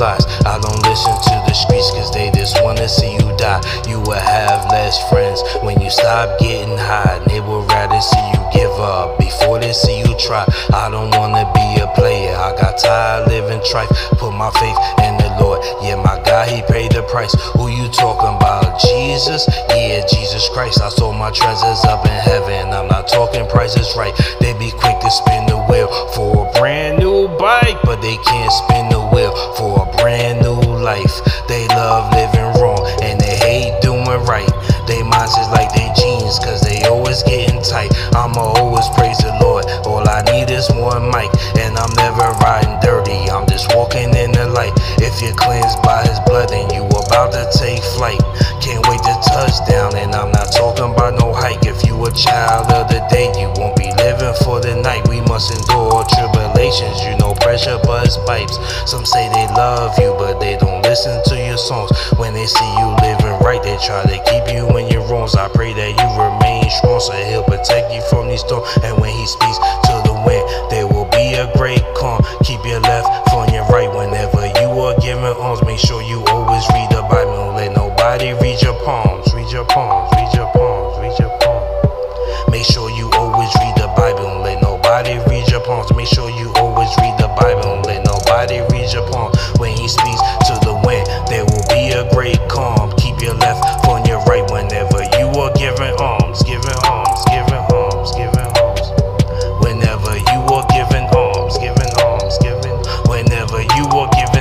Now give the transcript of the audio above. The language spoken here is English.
lies. I don't listen to the streets cause they just wanna see you die. You will have less friends when you stop getting high. They will rather see you give up before they see you try. I don't tired living trife. Put my faith in the Lord. Yeah, my God, He paid the price. Who you talking about? Jesus? Yeah, Jesus Christ. I sold my treasures up in heaven. I'm not talking prices right. They be quick to spin the wheel for a brand new bike, but they can't spin the wheel for a brand new life. They love living wrong and they hate doing right. They minds is like they jeans, cause they always getting tight. I'ma always praise the Lord. All I need is one mic, and I'm never riding dirty. I'm just walking in the light. If you're cleansed by his blood, then you about to take flight. Can't wait to touchdown, and I'm not talking about no hike. If you a child of the day, you won't be living for the night. We must endure tribulations, you know, pressure buzz pipes. Some say they love you, but they don't listen to your songs. When they see you living right, they try to keep you in your wrongs. I pray that you remain strong, so he'll protect you from these storms. And when Keep your left from your right whenever you are giving alms. Make sure you always read the Bible. Don't let nobody read your palms. Read your palms. Read your palms. Read your palms. Make sure you always read the Bible. Don't let nobody read your palms. Make sure you always read the Bible. Don't let nobody read your palms. When he speaks give it